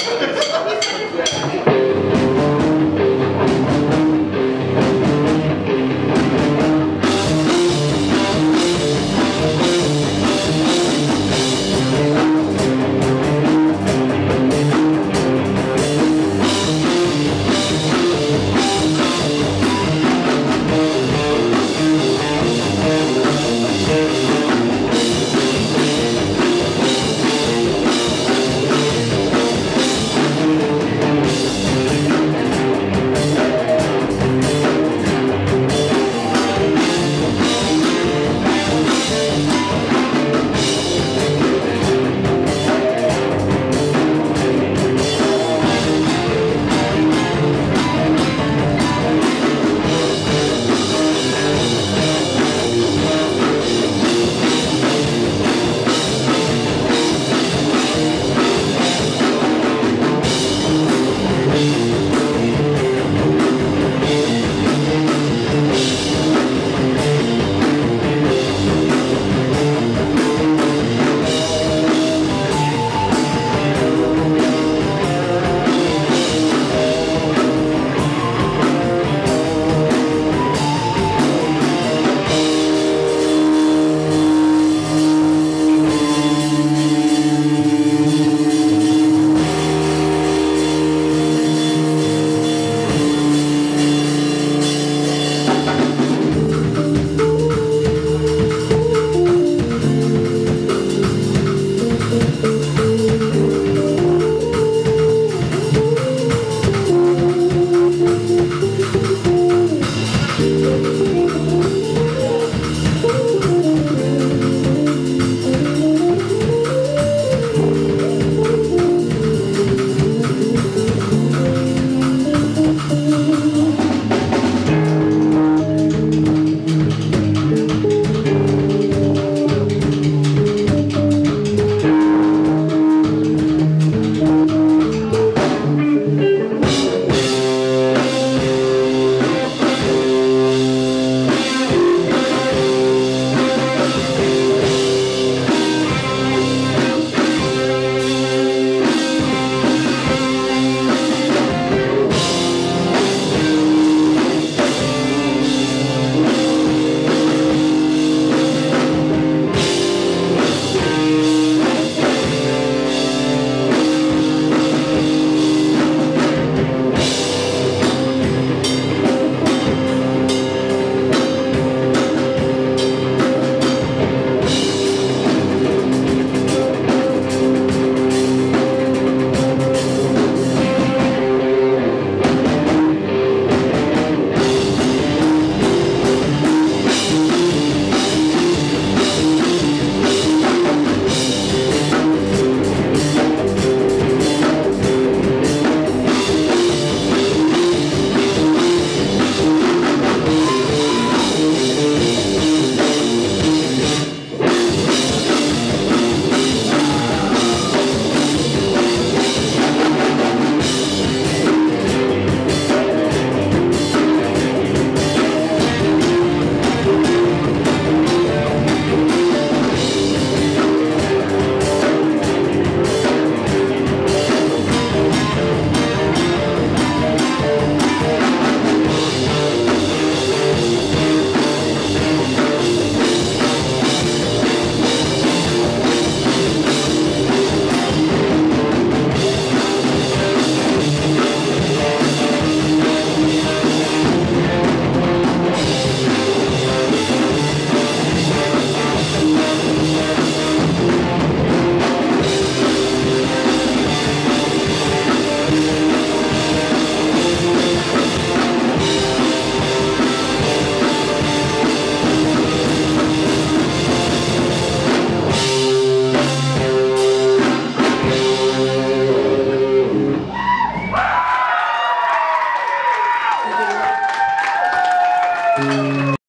Obrigado.